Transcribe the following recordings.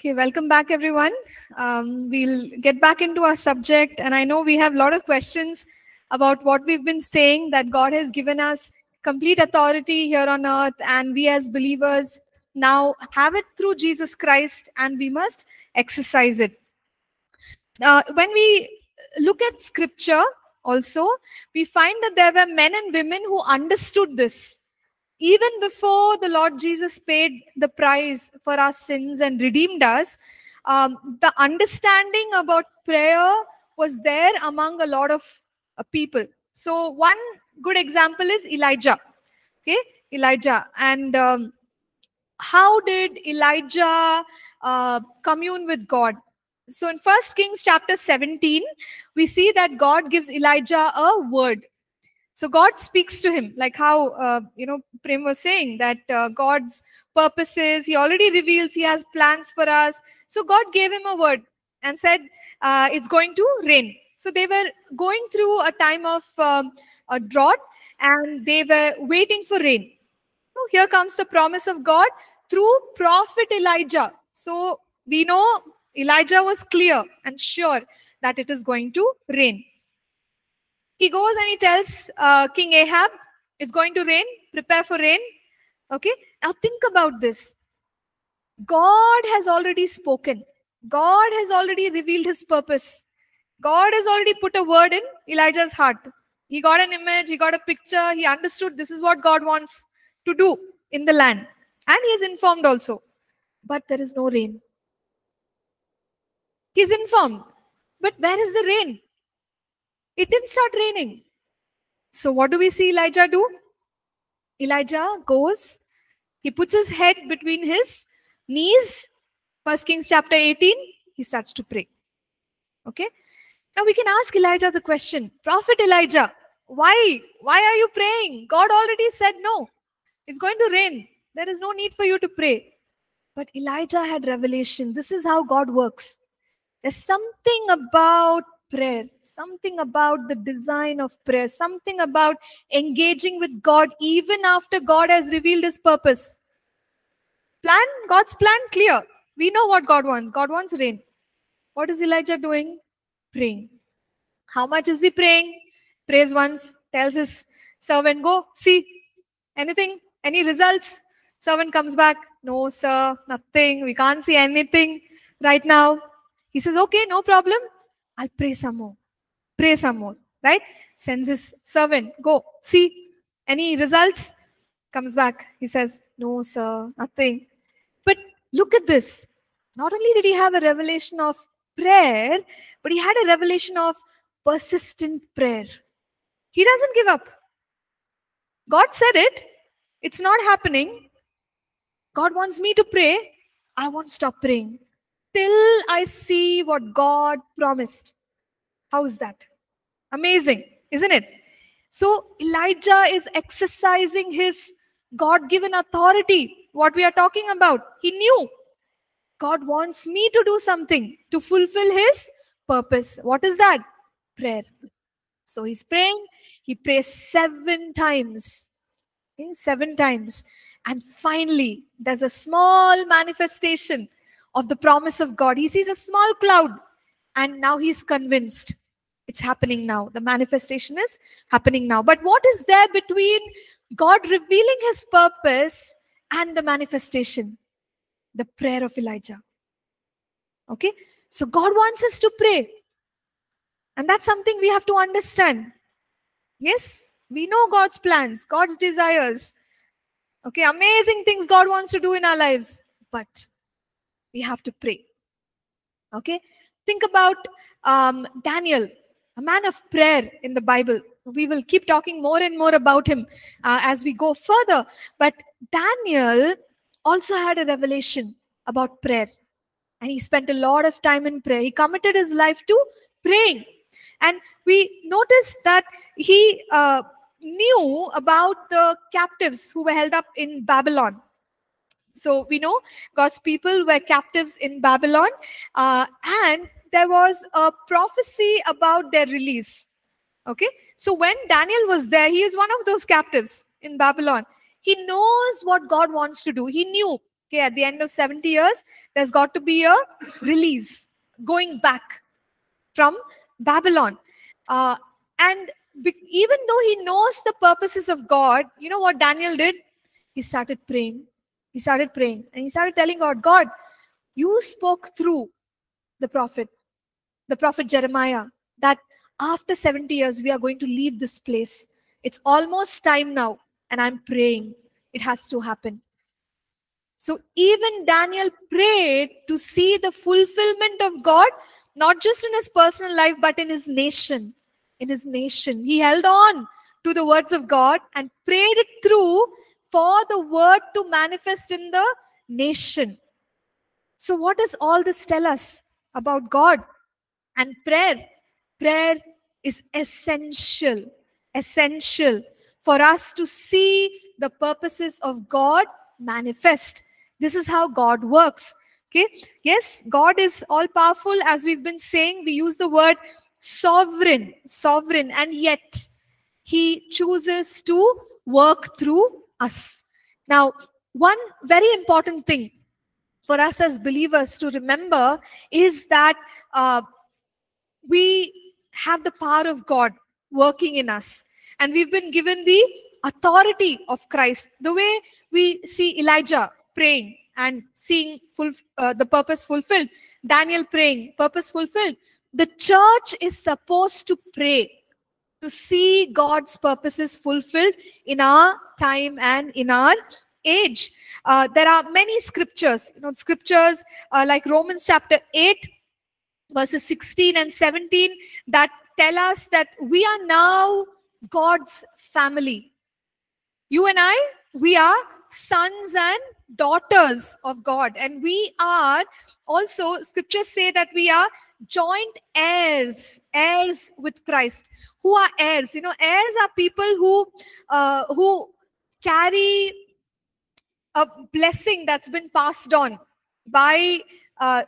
Okay, welcome back, everyone. Um, we'll get back into our subject, and I know we have a lot of questions about what we've been saying that God has given us complete authority here on earth, and we as believers now have it through Jesus Christ, and we must exercise it. Uh, when we look at scripture, also, we find that there were men and women who understood this even before the Lord Jesus paid the price for our sins and redeemed us, um, the understanding about prayer was there among a lot of uh, people. So, one good example is Elijah. Okay, Elijah. And um, how did Elijah uh, commune with God? So, in First Kings chapter 17, we see that God gives Elijah a word so god speaks to him like how uh, you know prem was saying that uh, god's purposes he already reveals he has plans for us. So god gave him a word and said uh, it's going to rain. So they were going through a time of um, a drought and they were waiting for rain. So here comes the promise of god through prophet elijah. So we know elijah was clear and sure that it is going to rain he goes and he tells uh, King Ahab, it's going to rain, prepare for rain. Okay, now think about this. God has already spoken, God has already revealed his purpose. God has already put a word in Elijah's heart. He got an image, he got a picture, he understood this is what God wants to do in the land. And he is informed also. But there is no rain. He's informed. But where is the rain? It didn't start raining. So what do we see Elijah do? Elijah goes, he puts his head between his knees. First Kings chapter 18, he starts to pray. Okay. Now we can ask Elijah the question, Prophet Elijah, why? Why are you praying? God already said no. It's going to rain. There is no need for you to pray. But Elijah had revelation. This is how God works. There's something about prayer, something about the design of prayer, something about engaging with God even after God has revealed his purpose. Plan, God's plan clear. We know what God wants. God wants rain. What is Elijah doing? Praying. How much is he praying? Prays once, tells his servant, Go, see. Anything? Any results? Servant comes back. No, sir, nothing. We can't see anything right now. He says, Okay, no problem. I'll pray some more. Pray some more. Right? Sends his servant, go, see any results? Comes back. He says, No, sir, nothing. But look at this. Not only did he have a revelation of prayer, but he had a revelation of persistent prayer. He doesn't give up. God said it, it's not happening. God wants me to pray. I won't stop praying till I see what God promised. How's that? Amazing, isn't it? So Elijah is exercising his God given authority. What we are talking about. He knew God wants me to do something to fulfill his purpose. What is that? Prayer. So he's praying. He prays seven times. Okay, seven times. And finally, there's a small manifestation of the promise of God. He sees a small cloud and now he's convinced it's happening now. The manifestation is happening now. But what is there between God revealing his purpose and the manifestation? The prayer of Elijah. Okay? So God wants us to pray. And that's something we have to understand. Yes, we know God's plans, God's desires. Okay, amazing things God wants to do in our lives. But we have to pray. Okay? Think about um, Daniel, a man of prayer in the Bible. We will keep talking more and more about him uh, as we go further. But Daniel also had a revelation about prayer. And he spent a lot of time in prayer. He committed his life to praying. And we notice that he uh, knew about the captives who were held up in Babylon. So we know God's people were captives in Babylon, uh, and there was a prophecy about their release. Okay, so when Daniel was there, he is one of those captives in Babylon. He knows what God wants to do. He knew Okay, at the end of 70 years, there's got to be a release going back from Babylon. Uh, and be- even though he knows the purposes of God, you know what Daniel did? He started praying. He started praying and he started telling God, God, you spoke through the prophet, the prophet Jeremiah, that after 70 years we are going to leave this place. It's almost time now, and I'm praying. It has to happen. So even Daniel prayed to see the fulfillment of God, not just in his personal life, but in his nation. In his nation. He held on to the words of God and prayed it through for the word to manifest in the nation. So, what does all this tell us about God and prayer? Prayer is essential, essential for us to see the purposes of God manifest. This is how God works. Okay. Yes, God is all powerful. As we've been saying, we use the word sovereign, sovereign, and yet He chooses to work through us. Now, one very important thing for us as believers to remember is that uh, we have the power of God working in us, and we've been given the authority of Christ. The way we see Elijah praying and seeing full, uh, the purpose fulfilled, Daniel praying, purpose fulfilled. The church is supposed to pray to see God's purposes fulfilled in our time and in our age. Uh, there are many scriptures, you know, scriptures uh, like Romans chapter 8, verses 16 and 17, that tell us that we are now God's family. You and I, we are sons and daughters of God, and we are also, scriptures say that we are joint heirs, heirs with Christ. Who are heirs? You know, heirs are people who uh, who carry a blessing that's been passed on by uh,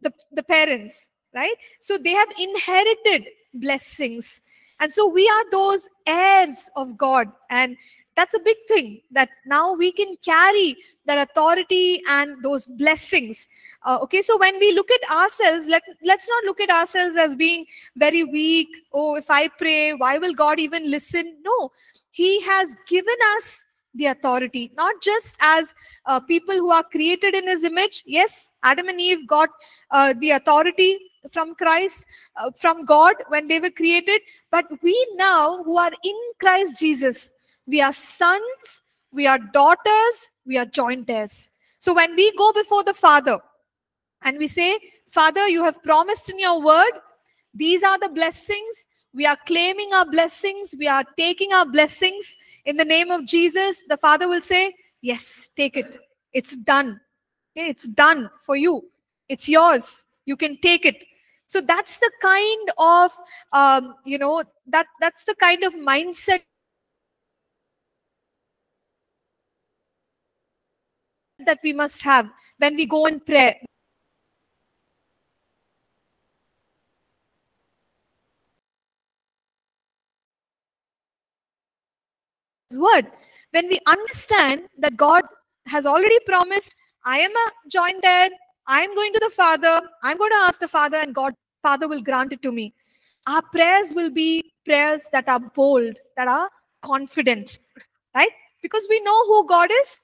the, the parents, right? So they have inherited blessings. And so we are those heirs of God. And that's a big thing that now we can carry that authority and those blessings. Uh, okay so when we look at ourselves let, let's not look at ourselves as being very weak. Oh if i pray why will god even listen? No he has given us the authority not just as uh, people who are created in his image. Yes adam and eve got uh, the authority from christ uh, from god when they were created. But we now who are in christ jesus we are sons, we are daughters, we are joint heirs. So when we go before the Father and we say, Father, you have promised in your word, these are the blessings. We are claiming our blessings. We are taking our blessings in the name of Jesus. The Father will say, Yes, take it. It's done. Okay, it's done for you. It's yours. You can take it. So that's the kind of, um, you know, that that's the kind of mindset that we must have when we go in prayer. Word. When we understand that God has already promised, I am a joint heir, I am going to the Father, I'm going to ask the Father, and God, Father will grant it to me. Our prayers will be prayers that are bold, that are confident, right? Because we know who God is,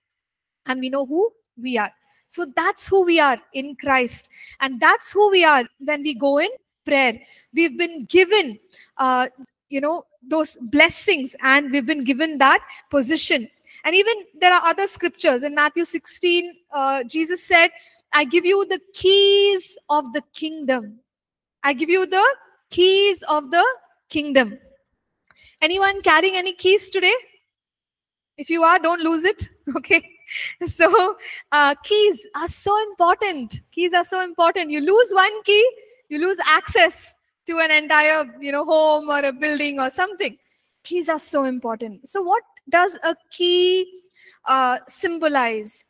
and we know who we are. So that's who we are in Christ. And that's who we are when we go in prayer. We've been given, uh, you know, those blessings and we've been given that position. And even there are other scriptures. In Matthew 16, uh, Jesus said, I give you the keys of the kingdom. I give you the keys of the kingdom. Anyone carrying any keys today? If you are, don't lose it. Okay. so uh, keys are so important. Keys are so important. You lose one key you lose access to an entire you know home or a building or something. Keys are so important. So what does a key uh, symbolize?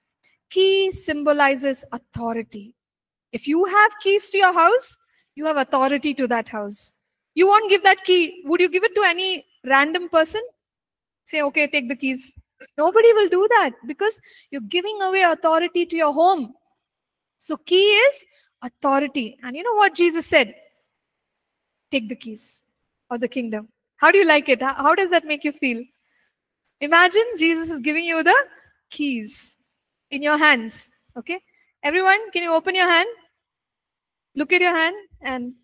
Key symbolizes authority. If you have keys to your house you have authority to that house. You won't give that key. Would you give it to any random person? Say okay take the keys Nobody will do that because you're giving away authority to your home. So, key is authority. And you know what Jesus said? Take the keys of the kingdom. How do you like it? How does that make you feel? Imagine Jesus is giving you the keys in your hands. Okay? Everyone, can you open your hand? Look at your hand and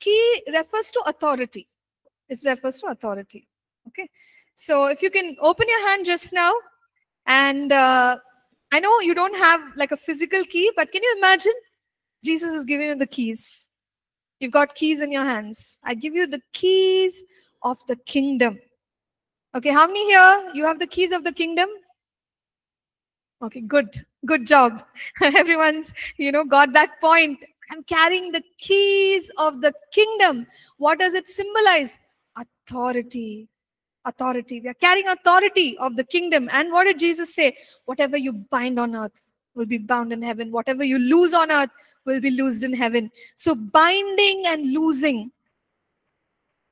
key refers to authority. It refers to authority. Okay. So if you can open your hand just now, and uh, I know you don't have like a physical key, but can you imagine Jesus is giving you the keys? You've got keys in your hands. I give you the keys of the kingdom. Okay, how many here? You have the keys of the kingdom? Okay, good. Good job. Everyone's, you know, got that point. I'm carrying the keys of the kingdom. What does it symbolize? Authority. Authority. We are carrying authority of the kingdom. And what did Jesus say? Whatever you bind on earth will be bound in heaven. Whatever you lose on earth will be loosed in heaven. So binding and losing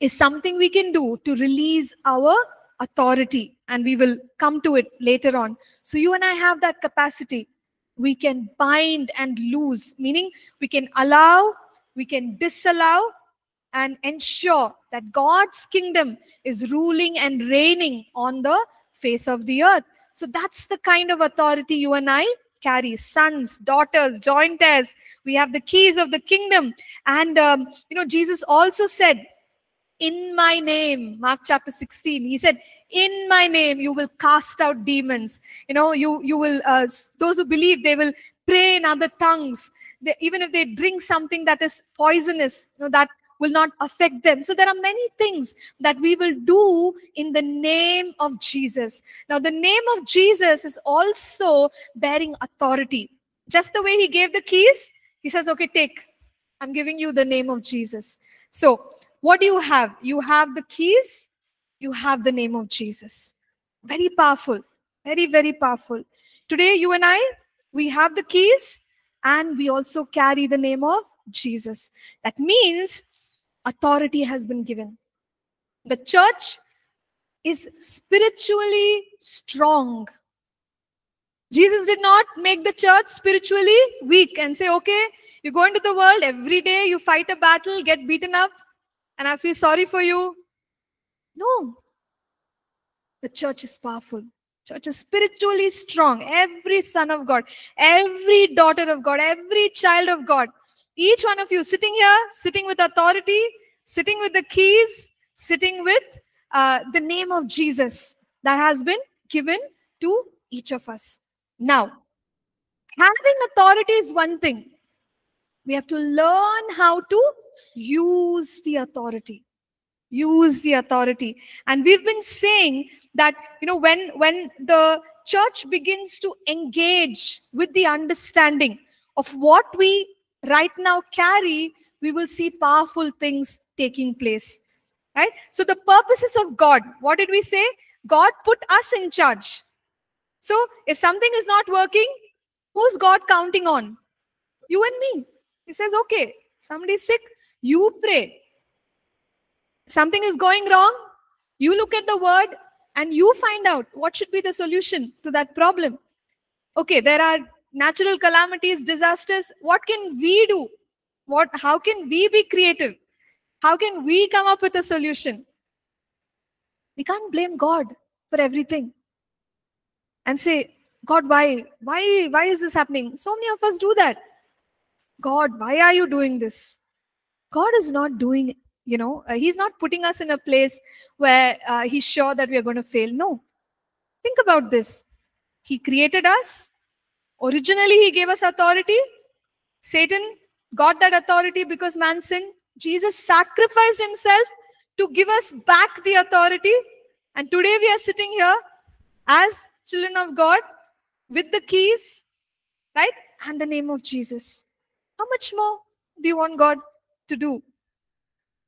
is something we can do to release our authority. And we will come to it later on. So you and I have that capacity we can bind and loose, meaning we can allow, we can disallow, and ensure that God's kingdom is ruling and reigning on the face of the earth. So that's the kind of authority you and I carry sons, daughters, joint heirs. We have the keys of the kingdom. And, um, you know, Jesus also said, in my name, Mark chapter 16, he said, in my name you will cast out demons you know you you will uh, those who believe they will pray in other tongues they, even if they drink something that is poisonous you know that will not affect them so there are many things that we will do in the name of jesus now the name of jesus is also bearing authority just the way he gave the keys he says okay take i'm giving you the name of jesus so what do you have you have the keys you have the name of Jesus. Very powerful. Very, very powerful. Today, you and I, we have the keys and we also carry the name of Jesus. That means authority has been given. The church is spiritually strong. Jesus did not make the church spiritually weak and say, okay, you go into the world every day, you fight a battle, get beaten up, and I feel sorry for you. No. The church is powerful. Church is spiritually strong. Every son of God, every daughter of God, every child of God, each one of you sitting here, sitting with authority, sitting with the keys, sitting with uh, the name of Jesus that has been given to each of us. Now, having authority is one thing. We have to learn how to use the authority use the authority and we've been saying that you know when when the church begins to engage with the understanding of what we right now carry we will see powerful things taking place right? So the purposes of god what did we say? God put us in charge. So if something is not working who's god counting on? You and me. He says okay somebody's sick you pray. Something is going wrong, you look at the word and you find out what should be the solution to that problem. Okay, there are natural calamities, disasters. What can we do? What, how can we be creative? How can we come up with a solution? We can't blame God for everything and say, God, why? Why, why is this happening? So many of us do that. God, why are you doing this? God is not doing you know uh, he's not putting us in a place where uh, he's sure that we are going to fail no think about this he created us originally he gave us authority. Satan got that authority because man sinned. Jesus sacrificed himself to give us back the authority. And today we are sitting here as children of god with the keys right and the name of jesus. How much more do you want god to do?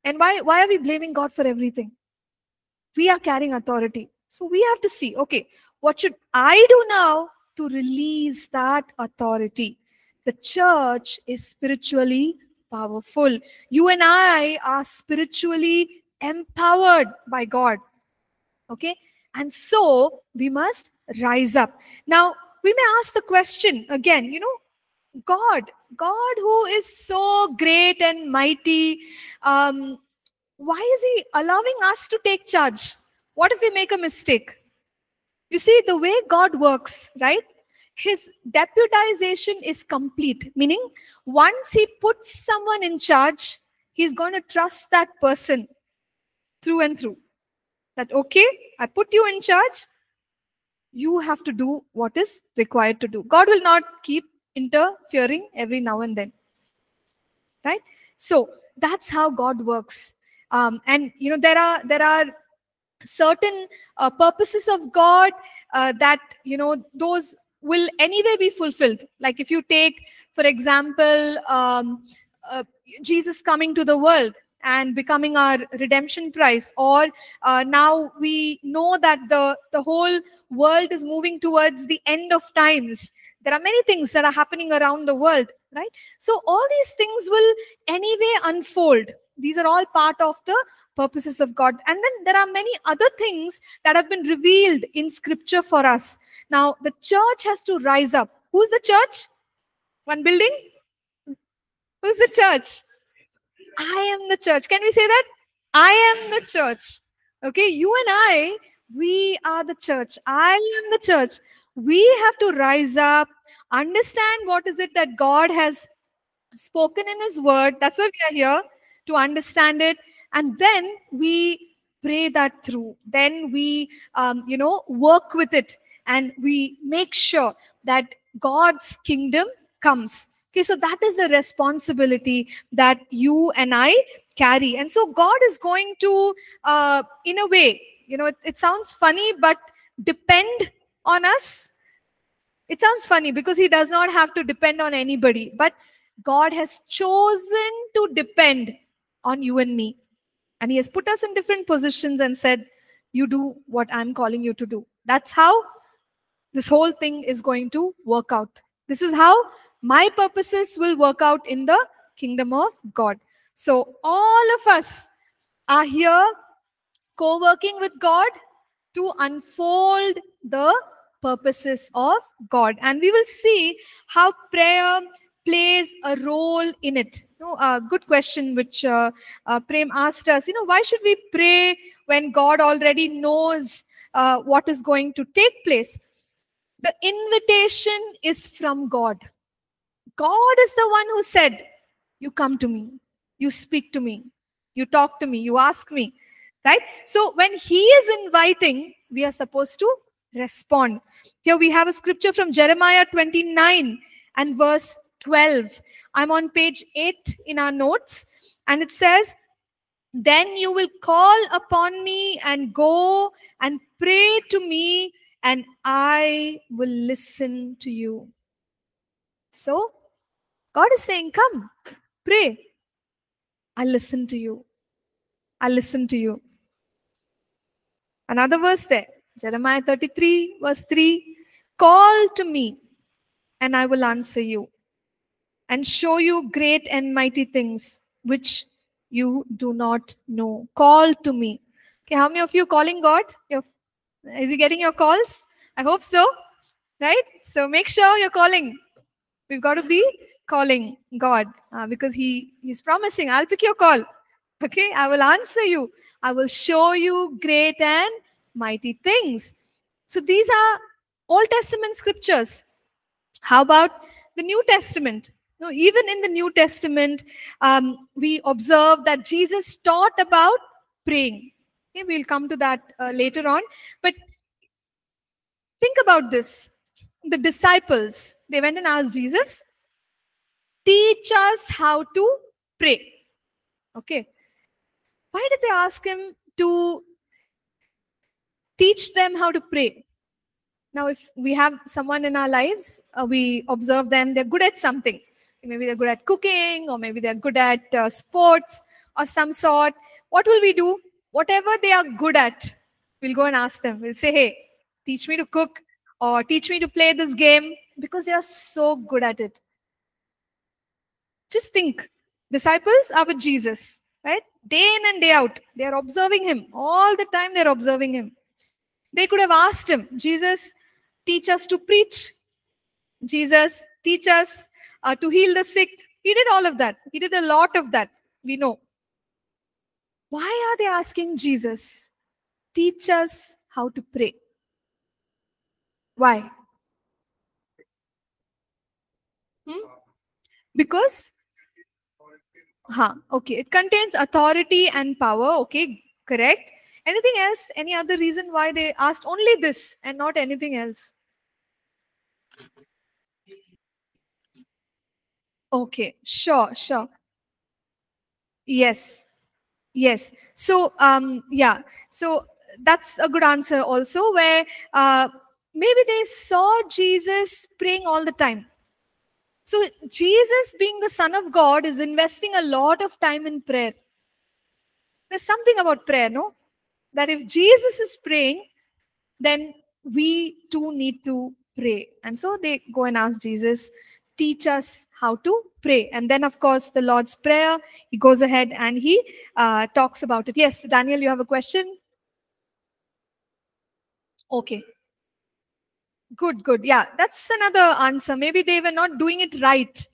And why, why are we blaming God for everything? We are carrying authority. So we have to see, okay, what should I do now to release that authority? The church is spiritually powerful. You and I are spiritually empowered by God. Okay? And so we must rise up. Now, we may ask the question again, you know, God, God who is so great and mighty, um, why is He allowing us to take charge? What if we make a mistake? You see, the way God works, right? His deputization is complete, meaning once He puts someone in charge, He's going to trust that person through and through. That, okay, I put you in charge, you have to do what is required to do. God will not keep interfering every now and then. Right? So that's how God works. Um, and you know, there are there are certain uh, purposes of God uh, that you know those will anyway be fulfilled. Like if you take, for example, um, uh, Jesus coming to the world, and becoming our redemption price or uh, now we know that the the whole world is moving towards the end of times. There are many things that are happening around the world right? So all these things will anyway unfold these are all part of the purposes of god and then there are many other things that have been revealed in scripture for us now the church has to rise up who's the church one building who's the church I am the church. Can we say that? I am the church. Okay, you and I, we are the church. I am the church. We have to rise up, understand what is it that God has spoken in His word. That's why we are here to understand it. And then we pray that through. Then we, um, you know, work with it and we make sure that God's kingdom comes Okay, so that is the responsibility that you and I carry. And so God is going to, uh, in a way, you know, it, it sounds funny, but depend on us. It sounds funny because He does not have to depend on anybody, but God has chosen to depend on you and me. And He has put us in different positions and said, You do what I'm calling you to do. That's how this whole thing is going to work out. This is how my purposes will work out in the kingdom of God. So all of us are here co-working with God to unfold the purposes of God. And we will see how prayer plays a role in it. You know, good question which uh, uh, Prem asked us, you know, why should we pray when God already knows uh, what is going to take place? The invitation is from God. God is the one who said, You come to me, you speak to me, you talk to me, you ask me. Right? So when He is inviting, we are supposed to respond. Here we have a scripture from Jeremiah 29 and verse 12. I'm on page 8 in our notes, and it says, Then you will call upon me and go and pray to me, and I will listen to you. So, God is saying, Come, pray. I'll listen to you. I'll listen to you. Another verse there, Jeremiah 33, verse 3 Call to me, and I will answer you, and show you great and mighty things which you do not know. Call to me. Okay, how many of you calling God? Is he getting your calls? I hope so. Right? So make sure you're calling. We've got to be calling God uh, because he he's promising, I'll pick your call. Okay, I will answer you. I will show you great and mighty things. So these are Old Testament scriptures. How about the New Testament? No, even in the New Testament, um, we observe that Jesus taught about praying. Okay, we'll come to that uh, later on. But think about this. The disciples, they went and asked Jesus, teach us how to pray. Okay. Why did they ask him to teach them how to pray? Now, if we have someone in our lives, uh, we observe them, they're good at something. Maybe they're good at cooking, or maybe they're good at uh, sports or some sort. What will we do? Whatever they are good at, we'll go and ask them. We'll say, hey, teach me to cook or teach me to play this game because they are so good at it. Just think, disciples are with Jesus, right? day in and day out. They are observing him. All the time they're observing him. They could have asked him, Jesus, teach us to preach. Jesus, teach us uh, to heal the sick. He did all of that. He did a lot of that. We know. Why are they asking Jesus, teach us how to pray? Why? Hmm? Because Huh, okay. It contains authority and power. Okay, correct. Anything else? Any other reason why they asked only this and not anything else? Okay, sure, sure. Yes, yes. So, um, yeah. So that's a good answer also. Where uh, maybe they saw Jesus praying all the time so, Jesus, being the Son of God, is investing a lot of time in prayer. There's something about prayer, no? That if Jesus is praying, then we too need to pray. And so they go and ask Jesus, teach us how to pray. And then, of course, the Lord's Prayer, he goes ahead and he uh, talks about it. Yes, Daniel, you have a question? Okay. Good, good. Yeah, that's another answer. Maybe they were not doing it right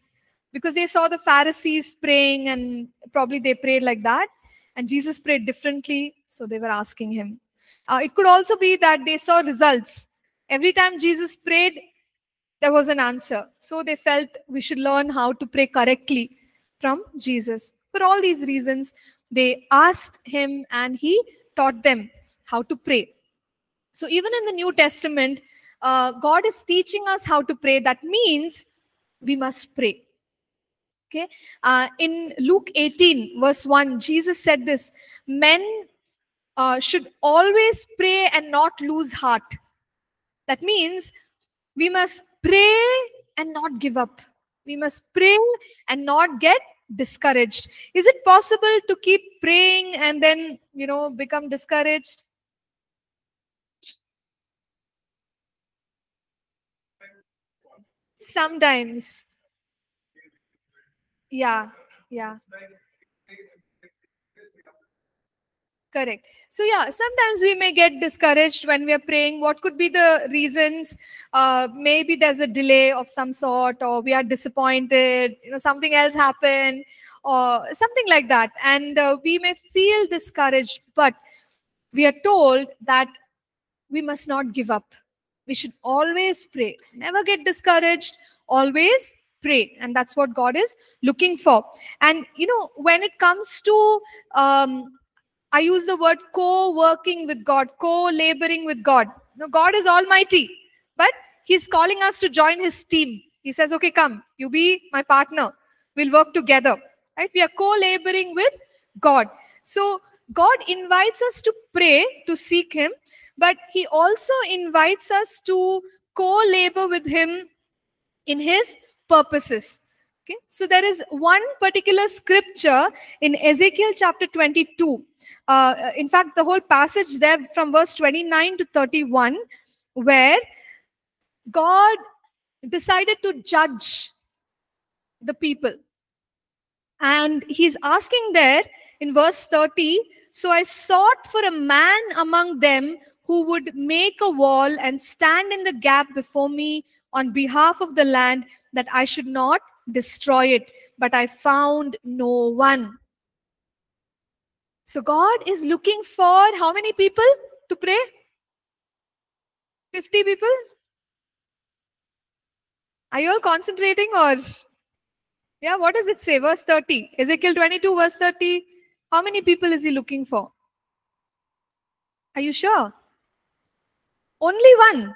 because they saw the Pharisees praying and probably they prayed like that. And Jesus prayed differently, so they were asking him. Uh, it could also be that they saw results. Every time Jesus prayed, there was an answer. So they felt we should learn how to pray correctly from Jesus. For all these reasons, they asked him and he taught them how to pray. So even in the New Testament, uh, God is teaching us how to pray. That means we must pray. Okay. Uh, in Luke 18, verse 1, Jesus said this Men uh, should always pray and not lose heart. That means we must pray and not give up. We must pray and not get discouraged. Is it possible to keep praying and then, you know, become discouraged? Sometimes. Yeah, yeah. Correct. So yeah, sometimes we may get discouraged when we are praying. What could be the reasons? Uh, maybe there's a delay of some sort, or we are disappointed. You know, something else happened, or something like that, and uh, we may feel discouraged. But we are told that we must not give up. We should always pray. Never get discouraged. Always pray. And that's what God is looking for. And, you know, when it comes to, um, I use the word co working with God, co laboring with God. Know, God is almighty, but He's calling us to join His team. He says, okay, come, you be my partner. We'll work together. Right? We are co laboring with God. So, God invites us to pray, to seek Him, but he also invites us to co-labor with him in his purposes. Okay, so there is one particular scripture in Ezekiel chapter 22. Uh, in fact, the whole passage there from verse 29 to 31, where God decided to judge the people. And he's asking there in verse 30 So I sought for a man among them who would make a wall and stand in the gap before me on behalf of the land that I should not destroy it. But I found no one. So God is looking for how many people to pray? 50 people? Are you all concentrating or? Yeah, what does it say? Verse 30. Ezekiel 22, verse 30. How many people is he looking for? Are you sure? Only one.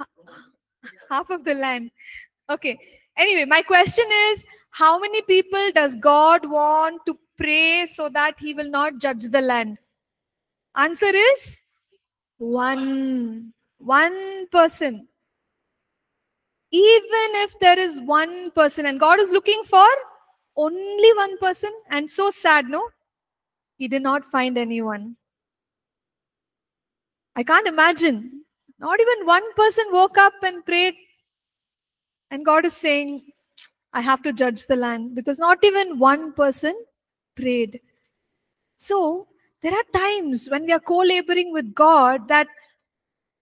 Half of the land. Okay. Anyway, my question is how many people does God want to pray so that he will not judge the land? Answer is one. One person. Even if there is one person, and God is looking for only one person, and so sad, no? He did not find anyone. I can't imagine. Not even one person woke up and prayed. And God is saying, I have to judge the land because not even one person prayed. So there are times when we are co laboring with God that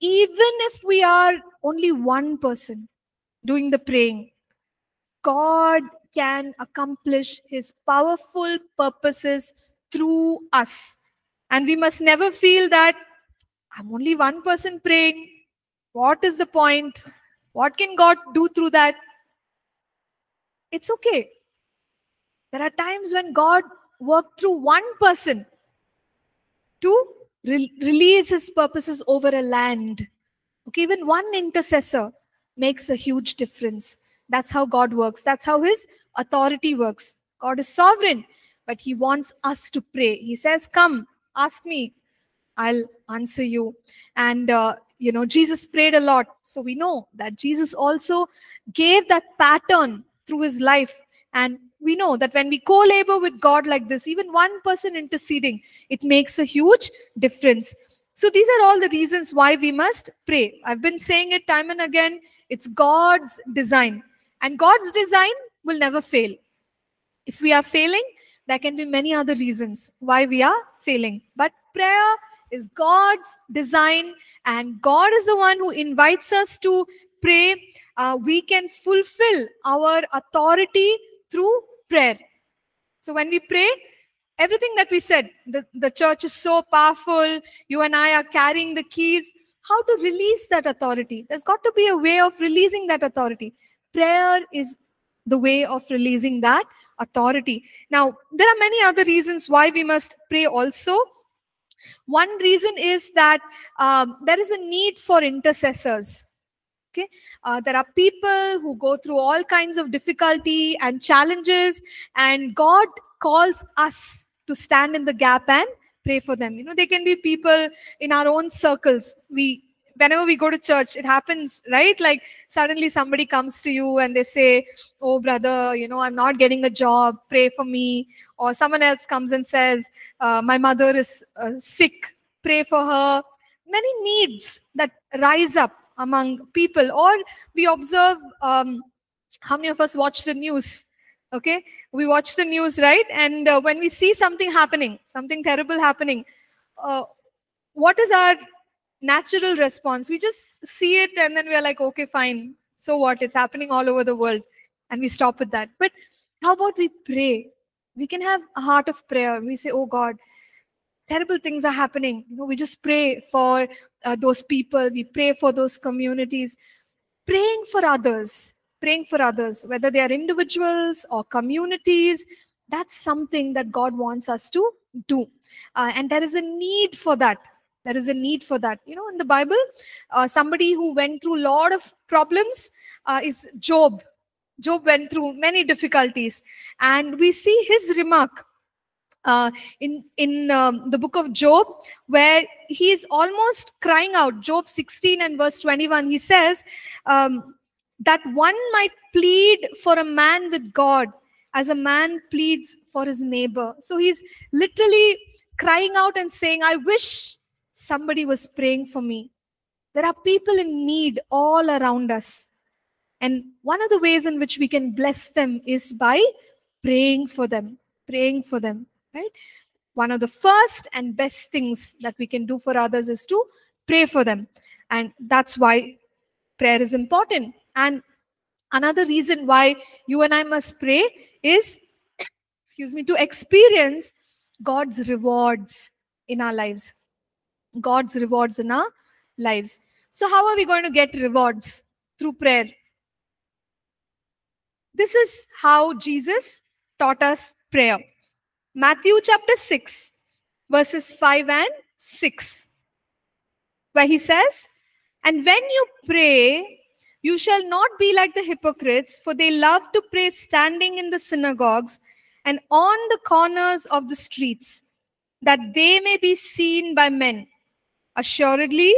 even if we are only one person doing the praying, God can accomplish his powerful purposes through us. And we must never feel that I'm only one person praying. What is the point? What can God do through that? It's okay. There are times when God worked through one person to re- release his purposes over a land. Okay, even one intercessor makes a huge difference. That's how God works. That's how his authority works. God is sovereign, but he wants us to pray. He says, Come, ask me, I'll answer you. And, uh, you know, Jesus prayed a lot. So we know that Jesus also gave that pattern through his life. And we know that when we co labor with God like this, even one person interceding, it makes a huge difference. So these are all the reasons why we must pray. I've been saying it time and again. It's God's design. And God's design will never fail. If we are failing, there can be many other reasons why we are failing. But prayer is God's design, and God is the one who invites us to pray. Uh, we can fulfill our authority through prayer. So when we pray, everything that we said, the, the church is so powerful, you and I are carrying the keys. How to release that authority? There's got to be a way of releasing that authority. Prayer is the way of releasing that authority. Now, there are many other reasons why we must pray also. One reason is that um, there is a need for intercessors. Okay, uh, there are people who go through all kinds of difficulty and challenges, and God calls us to stand in the gap and pray for them. You know, they can be people in our own circles. We whenever we go to church, it happens, right? Like suddenly somebody comes to you and they say, Oh, brother, you know, I'm not getting a job, pray for me. Or someone else comes and says, uh, My mother is uh, sick, pray for her. Many needs that rise up among people. Or we observe um, how many of us watch the news? Okay, we watch the news, right? And uh, when we see something happening, something terrible happening, uh, what is our natural response. We just see it and then we're like, okay, fine. So what? It's happening all over the world. And we stop with that. But how about we pray? We can have a heart of prayer. We say, oh God, terrible things are happening. You know, we just pray for uh, those people. We pray for those communities. Praying for others, praying for others, whether they are individuals or communities, that's something that God wants us to do. Uh, and there is a need for that there is a need for that. You know in the bible uh, somebody who went through a lot of problems uh, is job. Job went through many difficulties. And we see his remark uh, in in um, the book of job where he is almost crying out. Job 16 and verse 21 he says um, that one might plead for a man with god as a man pleads for his neighbor. So he's literally crying out and saying i wish somebody was praying for me. There are people in need all around us. And one of the ways in which we can bless them is by praying for them, praying for them, right? One of the first and best things that we can do for others is to pray for them. And that's why prayer is important. And another reason why you and I must pray is, excuse me, to experience God's rewards in our lives. God's rewards in our lives. So, how are we going to get rewards? Through prayer. This is how Jesus taught us prayer. Matthew chapter 6, verses 5 and 6, where he says, And when you pray, you shall not be like the hypocrites, for they love to pray standing in the synagogues and on the corners of the streets, that they may be seen by men. Assuredly,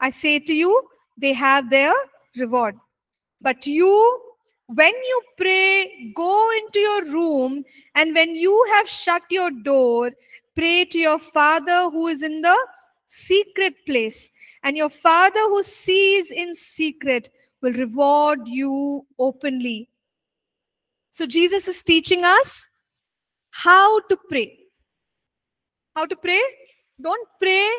I say to you, they have their reward. But you, when you pray, go into your room, and when you have shut your door, pray to your Father who is in the secret place. And your Father who sees in secret will reward you openly. So Jesus is teaching us how to pray. How to pray? Don't pray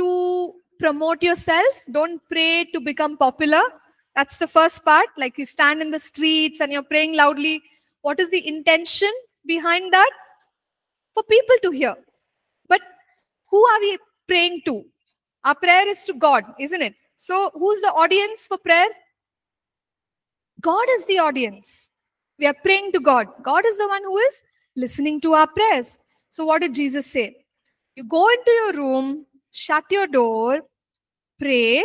to promote yourself. Don't pray to become popular. That's the first part. Like you stand in the streets and you're praying loudly. What is the intention behind that? For people to hear. But who are we praying to? Our prayer is to God, isn't it? So, who's the audience for prayer? God is the audience. We are praying to God. God is the one who is listening to our prayers. So, what did Jesus say? You go into your room, shut your door, pray.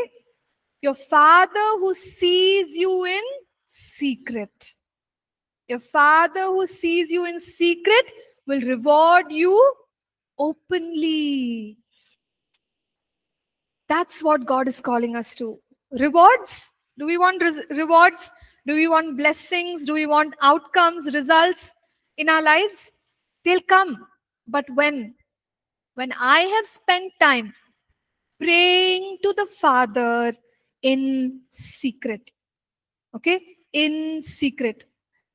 Your Father who sees you in secret. Your Father who sees you in secret will reward you openly. That's what God is calling us to. Rewards? Do we want rewards? Do we want blessings? Do we want outcomes, results in our lives? They'll come. But when? When I have spent time praying to the Father in secret. Okay? In secret.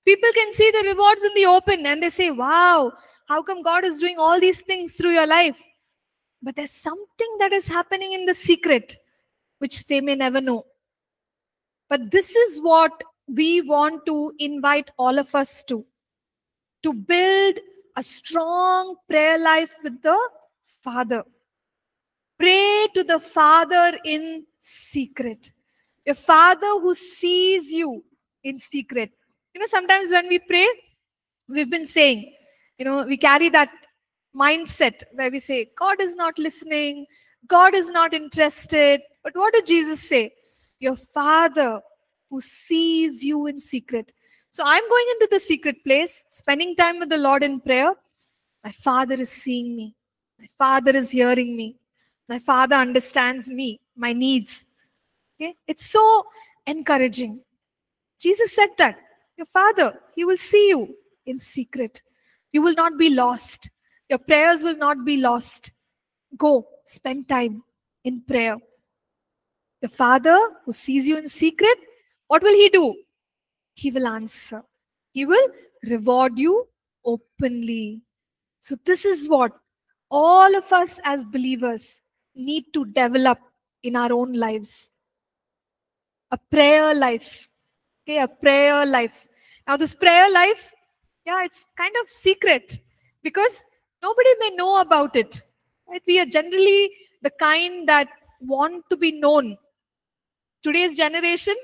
People can see the rewards in the open and they say, Wow, how come God is doing all these things through your life? But there's something that is happening in the secret which they may never know. But this is what we want to invite all of us to to build a strong prayer life with the Father. Pray to the Father in secret. A Father who sees you in secret. You know, sometimes when we pray, we've been saying, you know, we carry that mindset where we say, God is not listening, God is not interested. But what did Jesus say? Your Father who sees you in secret. So I'm going into the secret place, spending time with the Lord in prayer. My Father is seeing me. My Father is hearing me. My Father understands me, my needs. Okay? It's so encouraging. Jesus said that. Your Father, He will see you in secret. You will not be lost. Your prayers will not be lost. Go, spend time in prayer. Your Father who sees you in secret, what will He do? He will answer. He will reward you openly. So, this is what all of us as believers need to develop in our own lives a prayer life. Okay, a prayer life. Now, this prayer life, yeah, it's kind of secret because nobody may know about it. Right? We are generally the kind that want to be known. Today's generation,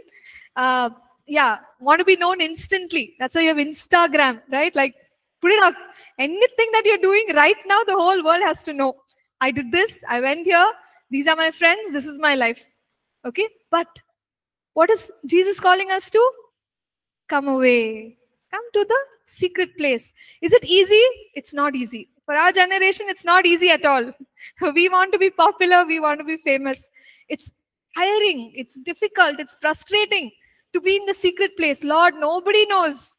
uh, yeah, want to be known instantly. That's why you have Instagram, right? Like, put it up. Anything that you're doing right now, the whole world has to know. I did this, I went here, these are my friends, this is my life. Okay? But what is Jesus calling us to? Come away. Come to the secret place. Is it easy? It's not easy. For our generation, it's not easy at all. We want to be popular, we want to be famous. It's tiring, it's difficult, it's frustrating to be in the secret place. Lord, nobody knows.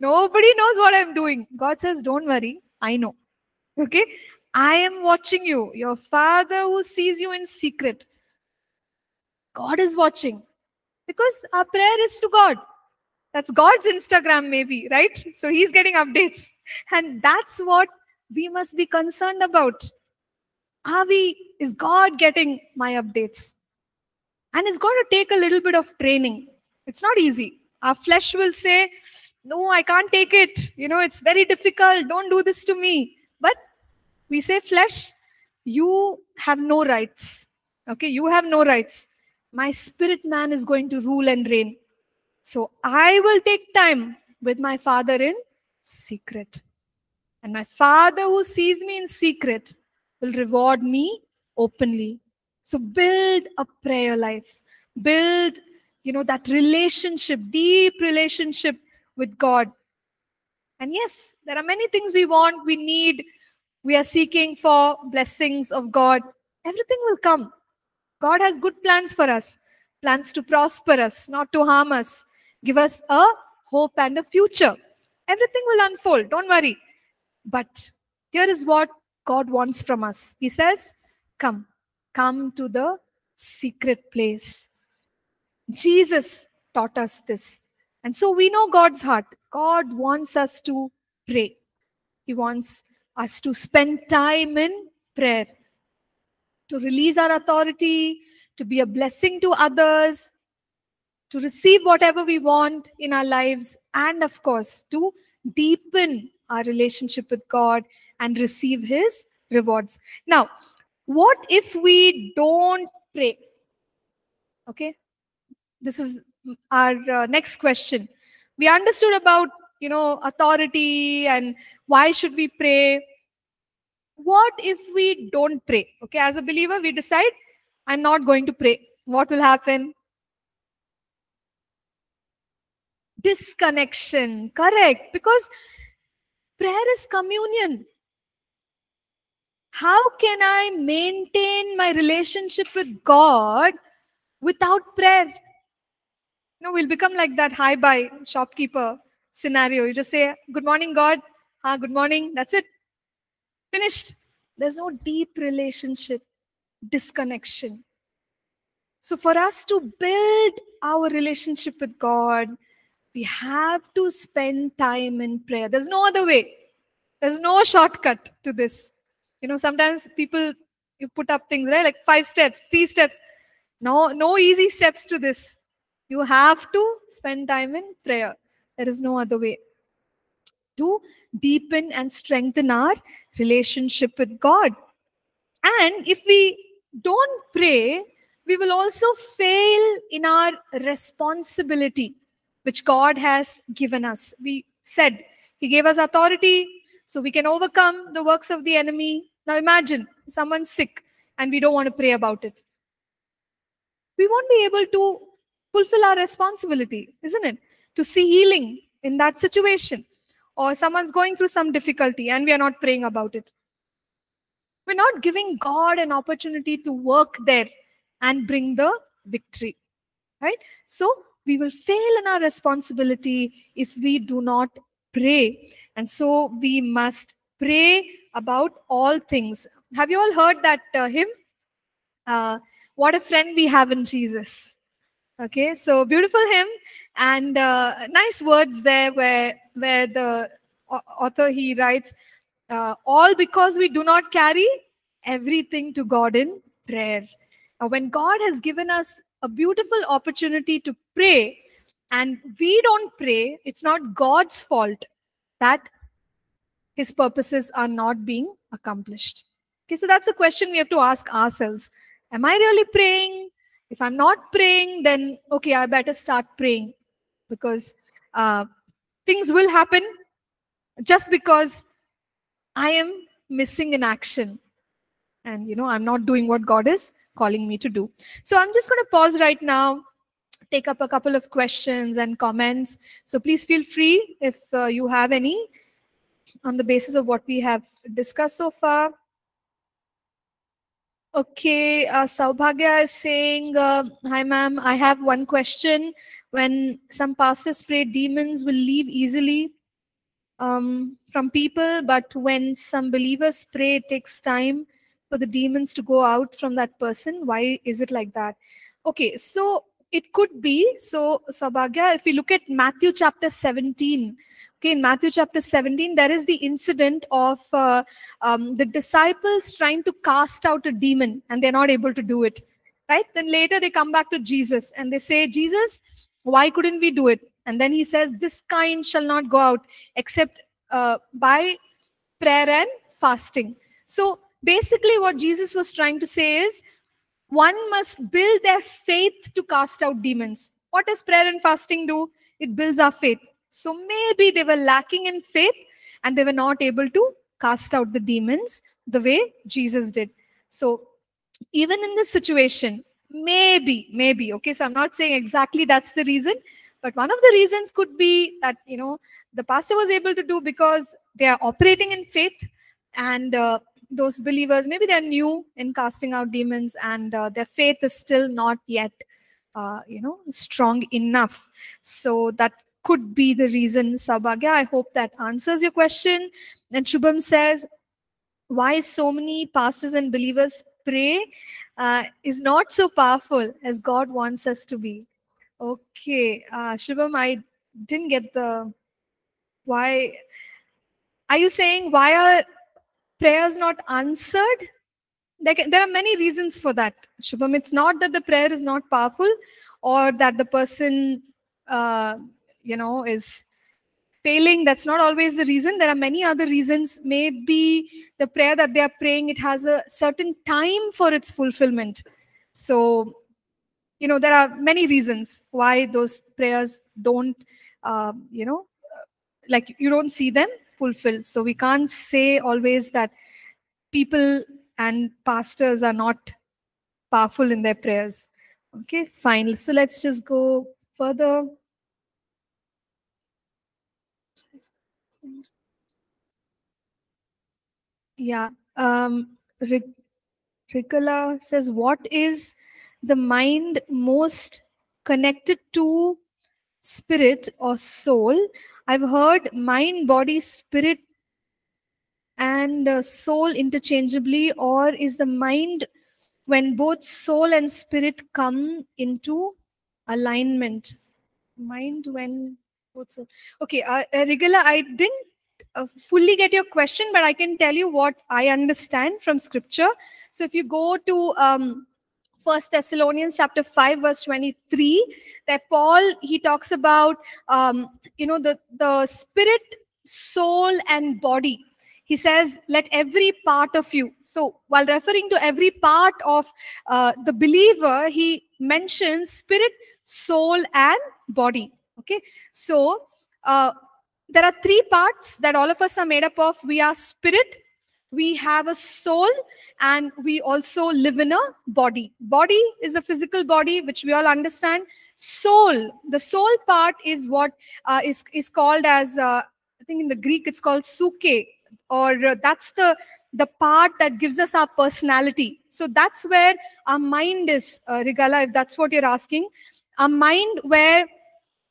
Nobody knows what I'm doing. God says, Don't worry, I know. Okay? I am watching you. Your father who sees you in secret. God is watching because our prayer is to God. That's God's Instagram, maybe, right? So he's getting updates. And that's what we must be concerned about. Are we, is God getting my updates? And it's going to take a little bit of training. It's not easy. Our flesh will say, No, I can't take it. You know, it's very difficult. Don't do this to me. But we say, Flesh, you have no rights. Okay, you have no rights. My spirit man is going to rule and reign. So I will take time with my father in secret. And my father who sees me in secret will reward me openly. So build a prayer life. Build you know, that relationship, deep relationship with God. And yes, there are many things we want, we need, we are seeking for blessings of God. Everything will come. God has good plans for us, plans to prosper us, not to harm us, give us a hope and a future. Everything will unfold, don't worry. But here is what God wants from us He says, Come, come to the secret place Jesus taught us this. And so we know God's heart. God wants us to pray. He wants us to spend time in prayer, to release our authority, to be a blessing to others, to receive whatever we want in our lives, and of course, to deepen our relationship with God and receive His rewards. Now, what if we don't pray? Okay, this is our uh, next question. We understood about you know authority and why should we pray. What if we don't pray? Okay, as a believer, we decide I'm not going to pray. What will happen? Disconnection, correct? Because prayer is communion. How can I maintain my relationship with God without prayer? Know, we'll become like that hi bye shopkeeper scenario. You just say, Good morning, God. Ah, good morning. That's it. Finished. There's no deep relationship, disconnection. So, for us to build our relationship with God, we have to spend time in prayer. There's no other way. There's no shortcut to this. You know, sometimes people you put up things, right? Like five steps, three steps. No, no easy steps to this. You have to spend time in prayer. There is no other way to deepen and strengthen our relationship with God. And if we don't pray, we will also fail in our responsibility which God has given us. We said He gave us authority so we can overcome the works of the enemy. Now imagine someone's sick and we don't want to pray about it. We won't be able to fulfill our responsibility, isn't it? To see healing in that situation. Or someone's going through some difficulty and we are not praying about it. We're not giving God an opportunity to work there and bring the victory. Right? So we will fail in our responsibility if we do not pray. And so we must pray about all things. Have you all heard that uh, hymn? Uh, what a friend we have in Jesus. Okay, so beautiful hymn and uh, nice words there where where the author he writes, uh, all because we do not carry everything to God in prayer. When God has given us a beautiful opportunity to pray and we don't pray, it's not God's fault that his purposes are not being accomplished. Okay, so that's a question we have to ask ourselves. Am I really praying? If I'm not praying, then okay, I better start praying. Because uh, things will happen just because I am missing in action. And you know i'm not doing what god is calling me to do. So i'm just going to pause right now take up a couple of questions and comments. So please feel free if uh, you have any on the basis of what we have discussed so far okay uh, saubhagya is saying uh, hi ma'am i have one question when some pastors pray demons will leave easily um, from people but when some believers pray it takes time for the demons to go out from that person. Why is it like that? Okay, so it could be. So, Saubhagya, if you look at Matthew chapter 17, okay, in Matthew chapter 17, there is the incident of uh, um, the disciples trying to cast out a demon and they're not able to do it, right? Then later they come back to Jesus and they say, Jesus, why couldn't we do it? And then he says, This kind shall not go out except uh, by prayer and fasting. So, basically what jesus was trying to say is one must build their faith to cast out demons. What does prayer and fasting do? It builds our faith. So maybe they were lacking in faith and they were not able to cast out the demons the way jesus did. So even in this situation maybe maybe okay so i'm not saying exactly that's the reason but one of the reasons could be that you know the pastor was able to do because they are operating in faith and uh, those believers maybe they're new in casting out demons and uh, their faith is still not yet uh, you know strong enough. So that could be the reason saubhagya. I hope that answers your question. And shubham says why so many pastors and believers pray uh, is not so powerful as god wants us to be. Okay uh, shubham i didn't get the Why? Are you saying why are prayers not answered? There, there are many reasons for that, Shubham. It's not that the prayer is not powerful or that the person, uh, you know, is failing. That's not always the reason. There are many other reasons. Maybe the prayer that they are praying, it has a certain time for its fulfillment. So, you know, there are many reasons why those prayers don't, uh, you know, like you don't see them fulfilled. So we can't say always that people and pastors are not powerful in their prayers. Okay, fine. So let's just go further. Yeah. Um, Ricola says, what is the mind most connected to spirit or soul? I've heard mind, body, spirit, and uh, soul interchangeably, or is the mind when both soul and spirit come into alignment? Mind when both soul. Okay, uh, uh Rigala, I didn't uh, fully get your question, but I can tell you what I understand from scripture. So if you go to um, First Thessalonians chapter 5 verse 23 that Paul he talks about um, you know the the spirit soul and body. He says let every part of you. So while referring to every part of uh, the believer he mentions spirit soul and body. Okay? So uh, there are three parts that all of us are made up of. We are spirit, we have a soul, and we also live in a body. Body is a physical body, which we all understand. Soul, the soul part is what uh, is is called as, uh, I think in the Greek it's called psuche, or uh, that's the the part that gives us our personality. So that's where our mind is, uh, Rigala, if that's what you're asking. Our mind where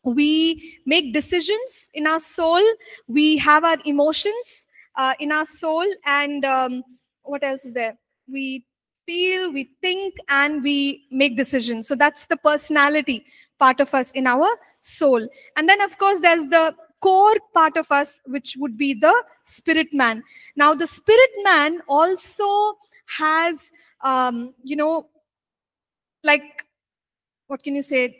we make decisions in our soul we have our emotions uh, in our soul and um, what else is there? We feel we think and we make decisions. So that's the personality part of us in our soul. And then of course there's the core part of us which would be the spirit man. Now the spirit man also has um, you know like what can you say?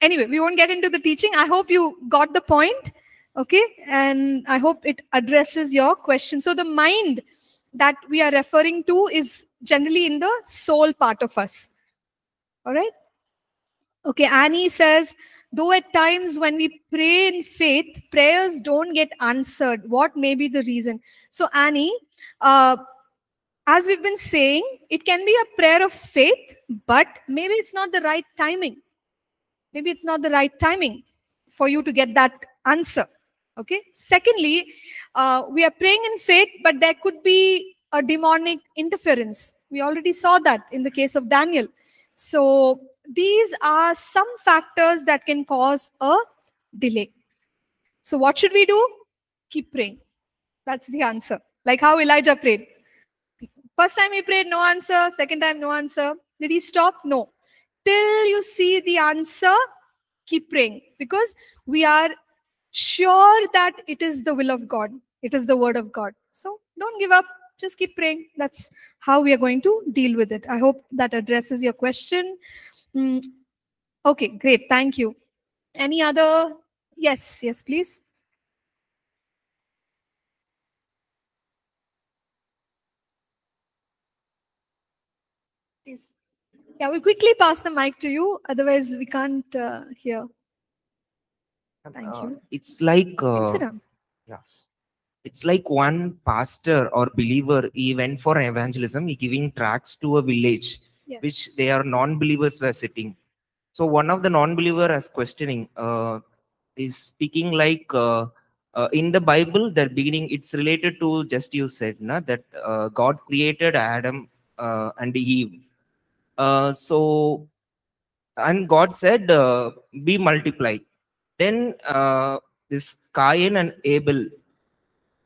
Anyway, we won't get into the teaching. I hope you got the point. Okay. And I hope it addresses your question. So the mind that we are referring to is generally in the soul part of us. All right. Okay. Annie says, though at times when we pray in faith, prayers don't get answered. What may be the reason? So Annie, uh, as we've been saying, it can be a prayer of faith, but maybe it's not the right timing maybe it's not the right timing for you to get that answer. Okay. Secondly, uh, we are praying in faith, but there could be a demonic interference. We already saw that in the case of Daniel. So these are some factors that can cause a delay. So what should we do? Keep praying. That's the answer. Like how Elijah prayed. First time he prayed, no answer. Second time, no answer. Did he stop? No till you see the answer, keep praying because we are sure that it is the will of God. It is the word of God. So don't give up. Just keep praying. That's how we are going to deal with it. I hope that addresses your question. Mm. Okay, great. Thank you. Any other? Yes, yes, please. Please. Yeah, we'll quickly pass the mic to you. Otherwise, we can't uh, hear. Thank uh, you. It's like uh, yeah, it's like one pastor or believer. He went for evangelism. He giving tracts to a village, yes. which they are non-believers were sitting. So one of the non-believer as questioning uh, is speaking like uh, uh, in the Bible. The beginning, it's related to just you said, na, that uh, God created Adam uh, and Eve uh, so, and God said, uh, be multiply. Then uh, this Cain and Abel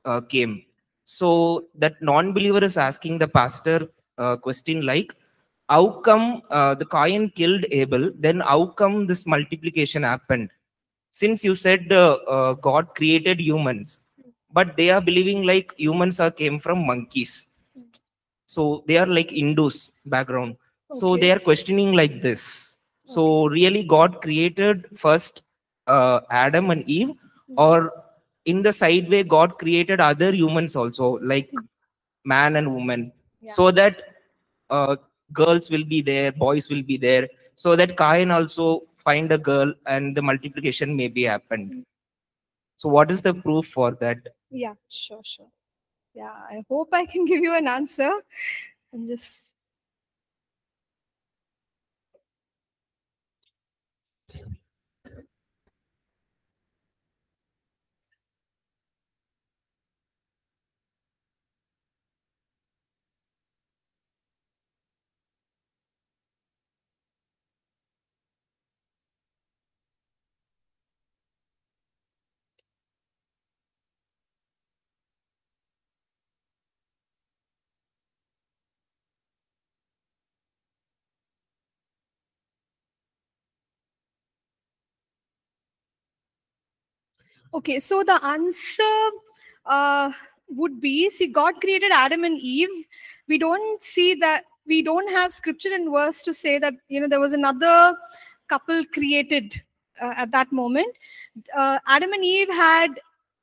uh, came. So that non-believer is asking the pastor uh, question like, how come uh, the Cain killed Abel? Then how come this multiplication happened? since you said uh, uh, God created humans, but they are believing like humans are came from monkeys. So they are like Hindus background. So they are questioning like this. So really, God created first uh, Adam and Eve, or in the side way, God created other humans also, like man and woman, Yeah. so that uh, girls will be there, boys will be there, so that Cain also find a girl and the multiplication may be happened. So what is the proof for that? Yeah, sure, sure. Yeah, I hope I can give you an answer. I'm just Okay, so the answer uh, would be see, God created Adam and Eve. We don't see that, we don't have scripture and verse to say that, you know, there was another couple created uh, at that moment. Uh, Adam and Eve had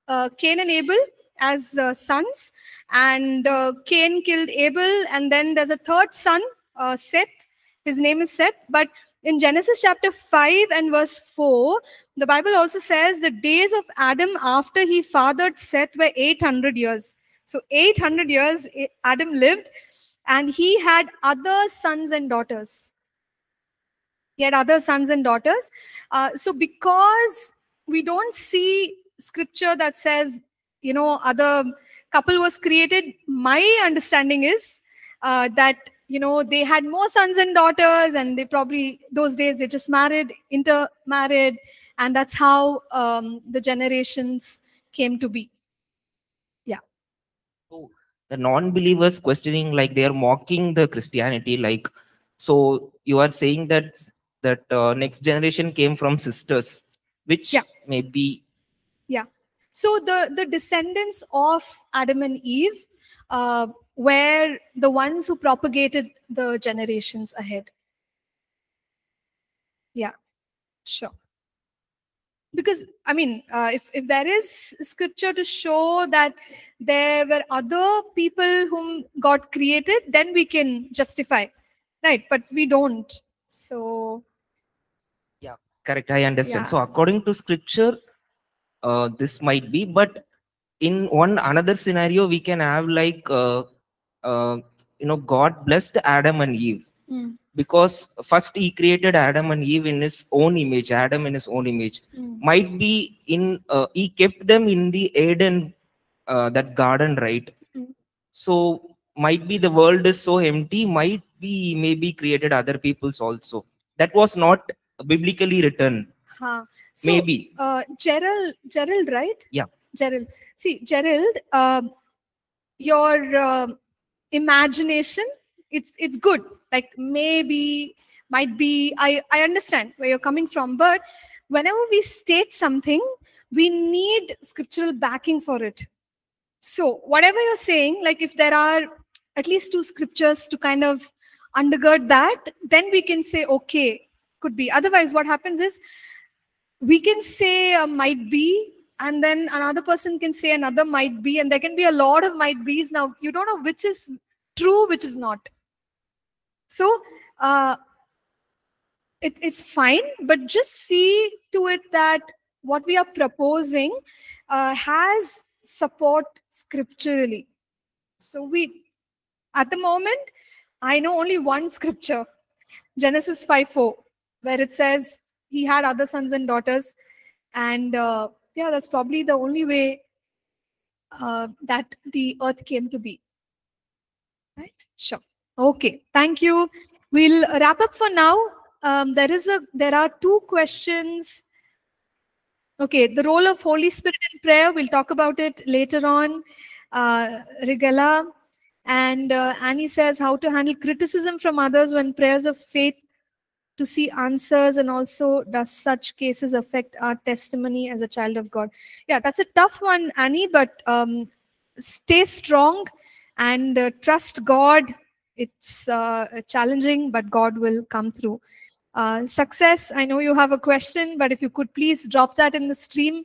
uh, Cain and Abel as uh, sons, and uh, Cain killed Abel, and then there's a third son, Seth. His name is Seth, but in Genesis chapter 5 and verse 4, the Bible also says the days of Adam after he fathered Seth were 800 years. So 800 years Adam lived and he had other sons and daughters. He had other sons and daughters. Uh, so because we don't see scripture that says, you know, other couple was created, my understanding is uh, that you know they had more sons and daughters and they probably those days they just married intermarried and that's how um, the generations came to be Yeah. So the non-believers questioning like they are mocking the Christianity. Like, so you are saying that that uh, next generation came from sisters, which Yeah. may be Yeah. so the the descendants of adam and eve uh, were the ones who propagated the generations ahead yeah sure because i mean uh, if if there is scripture to show that there were other people whom god created then we can justify right but we don't so Yeah, correct. I understand. Yeah. So according to scripture, uh, this might be, but in one another scenario, we can have like uh, uh, you know God blessed Adam and Eve mm, because first He created Adam and Eve in His own image, Adam in His own image. mm, might be in uh, he kept them in the eden uh, that garden right Mm. so might be the world is so empty might be maybe created other peoples also that was not biblically written huh. so maybe uh, Gerald, Gerald, right? Yeah. Gerald. See, Gerald, um, your um imagination, it's it's good. Like maybe, might be. I I understand where you're coming from, but whenever we state something, we need scriptural backing for it. So whatever you're saying, like if there are at least two scriptures to kind of undergird that, then we can say okay, could be. Otherwise, what happens is we can say might be and then another person can say another might be and there can be a lot of might be's now you don't know which is true which is not. So uh, it, it's fine but just see to it that what we are proposing uh, has support scripturally. So we at the moment i know only one scripture genesis 5 4 where it says he had other sons and daughters and uh, yeah that's probably the only way uh, that the earth came to be right? Sure. Okay. Thank you. We'll wrap up for now. Um, there is a there are two questions. Okay the role of holy spirit in prayer we'll talk about it later on. Uh, rigella and uh, annie says how to handle criticism from others when prayers of faith to see answers and also does such cases affect our testimony as a child of god? Yeah that's a tough one annie but um, stay strong and uh, trust god it's uh, challenging but god will come through uh, success i know you have a question but if you could please drop that in the stream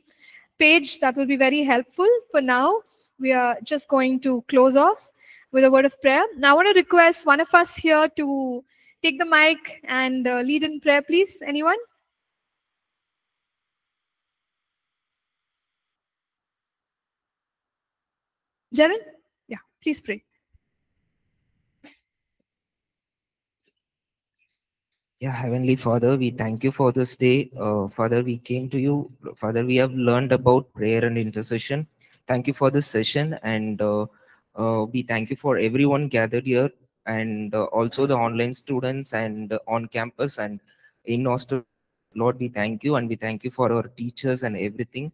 page that will be very helpful for now we are just going to close off with a word of prayer now i want to request one of us here to take the mic and uh, lead in prayer, please? Anyone? Gerald? Please pray. Yeah, Heavenly Father, we thank you for this day. Uh, Father, we came to you. Father, we have learned about prayer and intercession. Thank you for this session. And uh, uh, we thank you for everyone gathered here and uh, also the online students and uh, on campus and in hostel. Lord, we thank you and we thank you for our teachers and everything.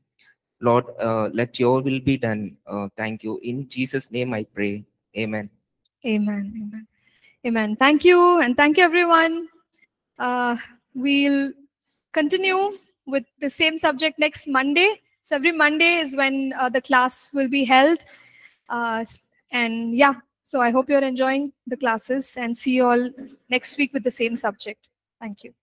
Lord, uh, let your will be done. Uh, thank you. In Jesus' name I pray. Amen. Amen. Amen. Amen. Thank you. And thank you, everyone. Uh, we'll continue with the same subject next Monday. So every Monday is when uh, the class will be held. Uh, and yeah, so I hope you're enjoying the classes and see you all next week with the same subject. Thank you.